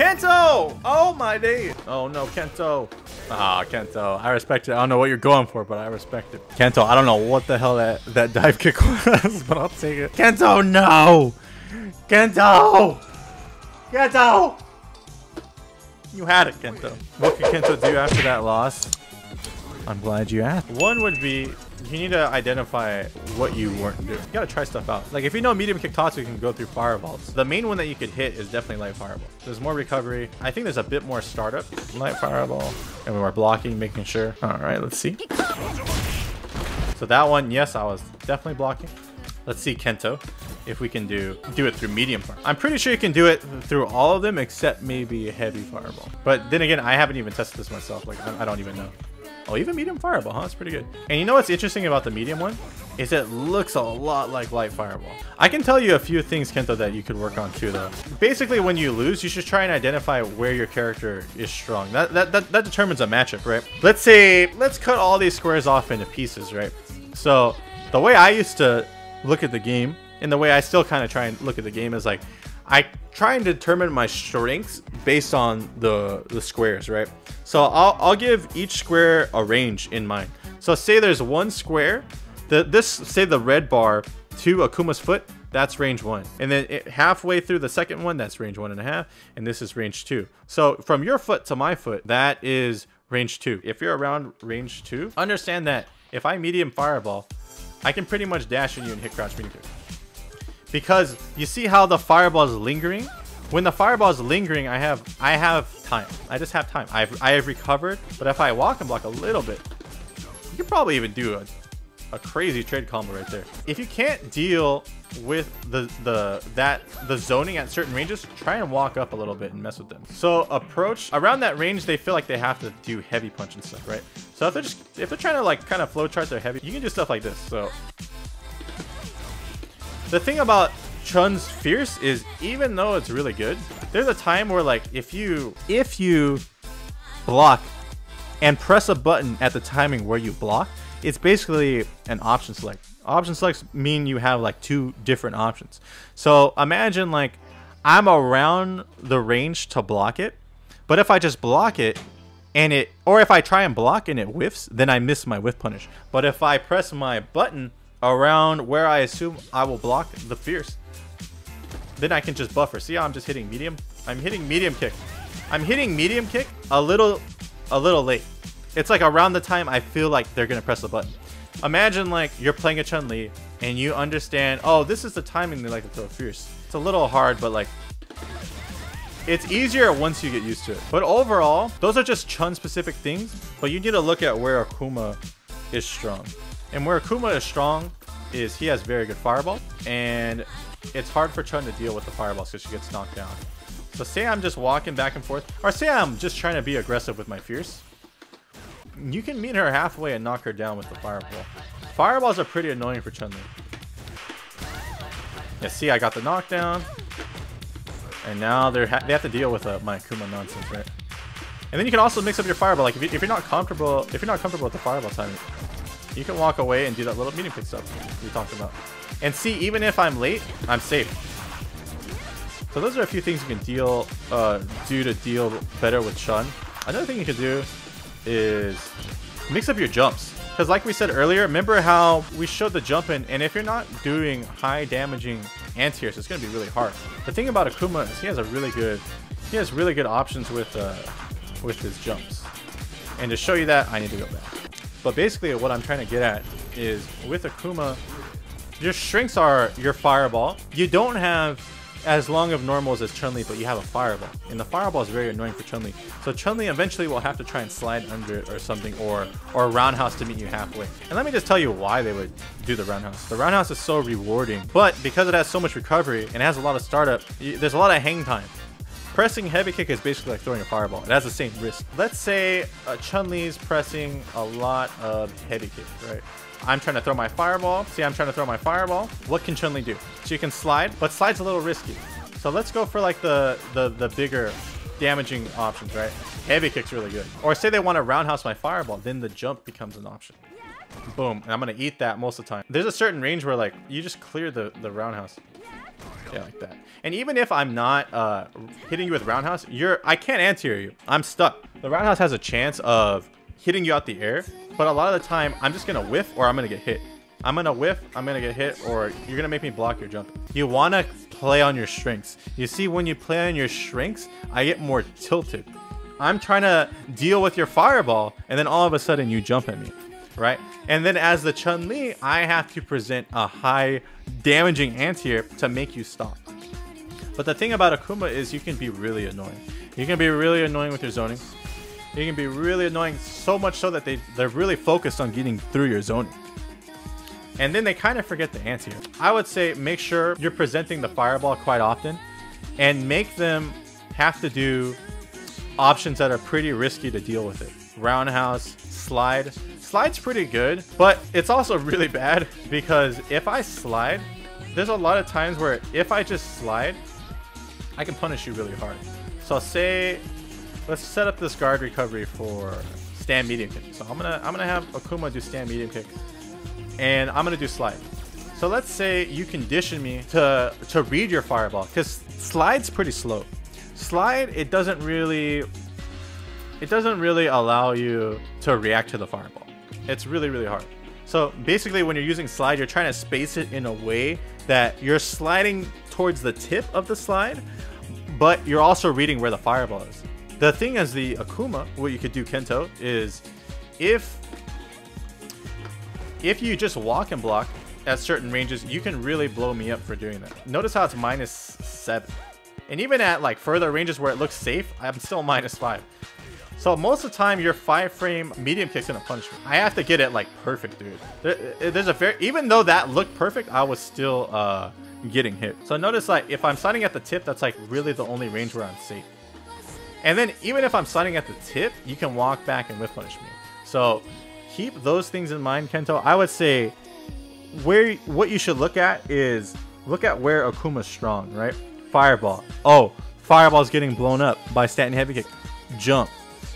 Kento! Oh my day. Oh no, Kento. Ah, Kento. I respect it. I don't know what you're going for, but I respect it. Kento, I don't know what the hell that, that dive kick was, but I'll take it. Kento, no! Kento! Kento! You had it, Kento. What could Kento do after that loss? I'm glad you asked. One would be you need to identify what you weren't doing. You gotta try stuff out. Like if you know medium kick Tatsu can go through fireballs. The main one that you could hit is definitely light fireball. There's more recovery. I think there's a bit more startup. Light fireball. And we were blocking, making sure. All right, let's see. So that one, yes, I was definitely blocking. Let's see Kento if we can do do it through medium fire. I'm pretty sure you can do it through all of them except maybe heavy fireball. But then again, I haven't even tested this myself. Like I, I don't even know. Oh, even medium fireball, huh? That's pretty good. And you know what's interesting about the medium one? Is it looks a lot like light fireball. I can tell you a few things, Kento, that you could work on too, though. Basically, when you lose, you should try and identify where your character is strong. That, that, that, that determines a matchup, right? Let's say, let's cut all these squares off into pieces, right? So, the way I used to look at the game, and the way I still kind of try and look at the game is like, I try and determine my strengths based on the, the squares, right? So I'll, I'll give each square a range in mind. So say there's one square, the, this, say the red bar to Akuma's foot, that's range one. And then it, halfway through the second one, that's range one and a half. And this is range two. So from your foot to my foot, that is range two. If you're around range two, understand that if I medium fireball, I can pretty much dash on you and hit crouch medium. Because you see how the fireball is lingering? When the fireball is lingering, I have I have time. I just have time. I've, I have recovered, but if I walk and block a little bit, you could probably even do a, a crazy trade combo right there. If you can't deal with the the that the zoning at certain ranges, try and walk up a little bit and mess with them. So approach around that range, they feel like they have to do heavy punch and stuff, right? So if they're just if they're trying to like kind of flow flowchart their heavy, you can do stuff like this. So the thing about Chun's Fierce is even though it's really good, there's a time where like if you if you block and press a button at the timing where you block, it's basically an option select. Option selects mean you have like two different options. So imagine like I'm around the range to block it, but if I just block it and it or if I try and block and it whiffs, then I miss my whiff punish. But if I press my button around where I assume I will block the fierce. Then I can just buffer. See how I'm just hitting medium? I'm hitting medium kick. I'm hitting medium kick a little a little late. It's like around the time I feel like they're gonna press the button. Imagine like you're playing a Chun-Li and you understand, oh, this is the timing they like to throw fierce. It's a little hard, but like it's easier once you get used to it. But overall, those are just Chun specific things, but you need to look at where Akuma is strong. And where Akuma is strong is he has very good fireball, and it's hard for Chun to deal with the fireballs because she gets knocked down. So say I'm just walking back and forth, or say I'm just trying to be aggressive with my Fierce. You can meet her halfway and knock her down with the fireball. Fireballs are pretty annoying for Chun-Li. Yeah, see, I got the knockdown. And now they ha they have to deal with uh, my Akuma nonsense, right? And then you can also mix up your fireball. Like if, you, if you're not comfortable, if you're not comfortable with the fireball timing, you can walk away and do that little medium kick stuff we talked about. And see, even if I'm late, I'm safe. So those are a few things you can deal, uh, do to deal better with Chun. Another thing you can do is mix up your jumps. Because like we said earlier, remember how we showed the jump in, and if you're not doing high damaging anti-airs, it's going to be really hard. The thing about Akuma is he has a really good, he has really good options with, uh, with his jumps. And to show you that, I need to go back. But basically what I'm trying to get at is with Akuma, your shrinks are your fireball. You don't have as long of normals as Chun-Li, but you have a fireball. And the fireball is very annoying for Chun-Li. So Chun-Li eventually will have to try and slide under it or something, or, or roundhouse to meet you halfway. And let me just tell you why they would do the roundhouse. The roundhouse is so rewarding, but because it has so much recovery and has a lot of startup, there's a lot of hang time. Pressing heavy kick is basically like throwing a fireball. It has the same risk. Let's say uh, Chun-Li's pressing a lot of heavy kick, right? I'm trying to throw my fireball. See, I'm trying to throw my fireball. What can Chun-Li do? She can slide, but slide's a little risky. So let's go for like the, the, the bigger damaging options, right? Heavy kick's really good. Or say they want to roundhouse my fireball, then the jump becomes an option. Boom, and I'm gonna eat that most of the time. There's a certain range where like, you just clear the, the roundhouse. Yeah, like that. And even if I'm not uh, hitting you with roundhouse, you're I can't anti you. I'm stuck. The roundhouse has a chance of hitting you out the air, but a lot of the time I'm just gonna whiff or I'm gonna get hit. I'm gonna whiff, I'm gonna get hit, or you're gonna make me block your jump. You wanna play on your strengths. You see, when you play on your strengths, I get more tilted. I'm trying to deal with your fireball, and then all of a sudden you jump at me, right? And then as the Chun-Li, I have to present a high damaging anti-air to make you stop. But the thing about Akuma is you can be really annoying. You can be really annoying with your zoning. You can be really annoying so much so that they, they're really focused on getting through your zoning. And then they kind of forget the anti-air. I would say make sure you're presenting the fireball quite often and make them have to do options that are pretty risky to deal with it. Roundhouse, slide. Slide's pretty good, but it's also really bad because if I slide, there's a lot of times where if I just slide, I can punish you really hard. So say, let's set up this guard recovery for stand medium kick. So I'm gonna I'm gonna have Akuma do stand medium kick, and I'm gonna do slide. So let's say you condition me to to read your fireball because slide's pretty slow. Slide it doesn't really it doesn't really allow you to react to the fireball. It's really really hard. So basically when you're using slide, you're trying to space it in a way that you're sliding towards the tip of the slide, but you're also reading where the fireball is. The thing is the Akuma, what you could do Kento, is if if you just walk and block at certain ranges, you can really blow me up for doing that. Notice how it's minus 7. And even at like further ranges where it looks safe, I'm still minus 5. So most of the time, your 5 frame medium kick's gonna punish me. I have to get it like perfect, dude. There, there's a fair, even though that looked perfect, I was still uh, getting hit. So notice like if I'm sliding at the tip, that's like really the only range where I'm safe. And then even if I'm sliding at the tip, you can walk back and whiff punish me. So keep those things in mind, Kento. I would say where what you should look at is look at where Akuma's strong, right? Fireball. Oh, Fireball's getting blown up by standing Heavy Kick. Jump.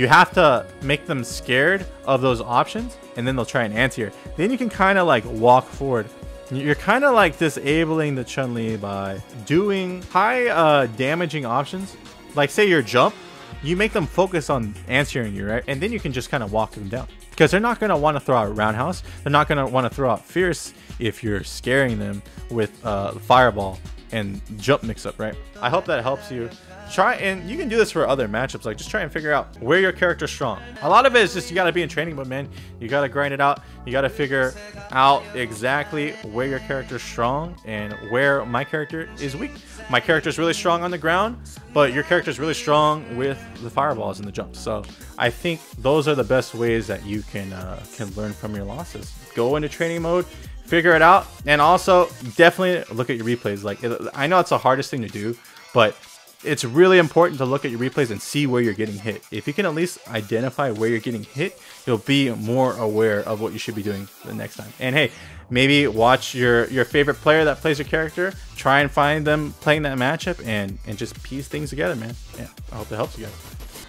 You have to make them scared of those options, and then they'll try and anti-air. Then you can kind of like walk forward. You're kind of like disabling the Chun-Li by doing high uh, damaging options. Like say your jump, you make them focus on answering you, right? And then you can just kind of walk them down. Because they're not going to want to throw out Roundhouse. They're not going to want to throw out Fierce if you're scaring them with uh, Fireball and jump mix up, right? I hope that helps you try and you can do this for other matchups like just try and figure out where your character's strong. A lot of it is just you got to be in training but man. You got to grind it out. You got to figure out exactly where your character's strong and where my character is weak. My character's really strong on the ground but your character's really strong with the fireballs and the jumps. So i think those are the best ways that you can uh, can learn from your losses. Go into training mode figure it out and also definitely look at your replays. Like i know it's the hardest thing to do but it's really important to look at your replays and see where you're getting hit. If you can at least identify where you're getting hit, you'll be more aware of what you should be doing the next time. And hey, maybe watch your your favorite player that plays your character, try and find them playing that matchup and and just piece things together, man. Yeah, I hope it helps you guys.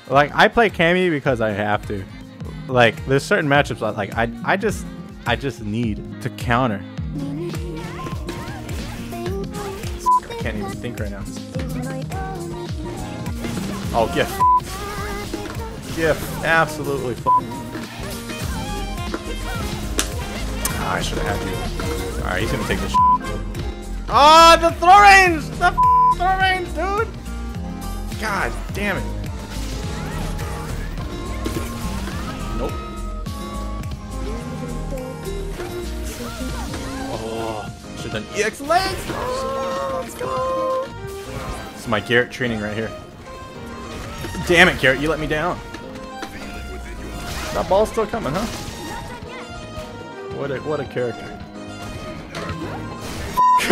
Like I play Cammy because I have to. Like there's certain matchups like I I just I just need to counter. I can't even think right now. Oh, gift. Gift. Absolutely. Oh, I should have had you. Alright, he's gonna take this. Ah, oh, the throw range! The throw range, dude! God damn it. Nope. Oh, should have EX legs! Oh, let's go! This is my Garrett training right here. Damn it, Garrett, you let me down. That ball's still coming, huh? What a what a character.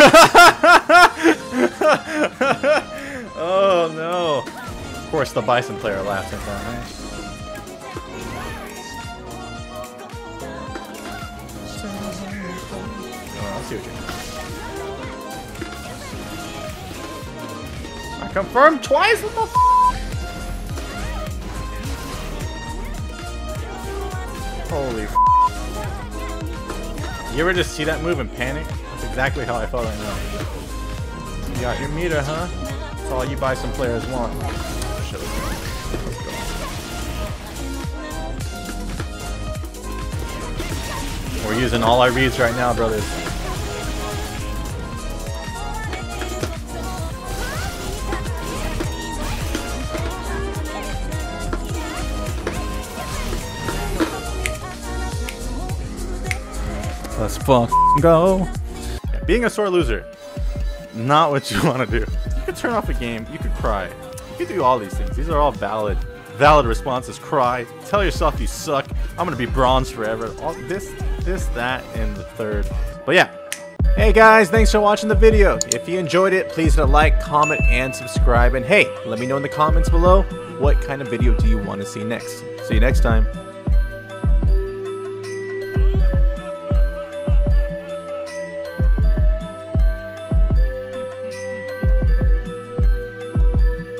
oh no. Of course the Bison player laughs at that, right? Oh, I'll see you I confirmed twice? What the Holy You ever just see that move and panic? That's exactly how I felt right now. You got your meter, huh? That's all you Bison players want. We're using all our reads right now, brothers. Let's fuck go. Yeah, being a sore loser, not what you want to do. You could turn off a game, you could cry. You could do all these things. These are all valid, valid responses. Cry, tell yourself you suck. I'm gonna be bronze forever. All this, this, that, and the third. But yeah. Hey guys, thanks for watching the video. If you enjoyed it, please hit a like, comment, and subscribe. And hey, let me know in the comments below what kind of video do you want to see next. See you next time.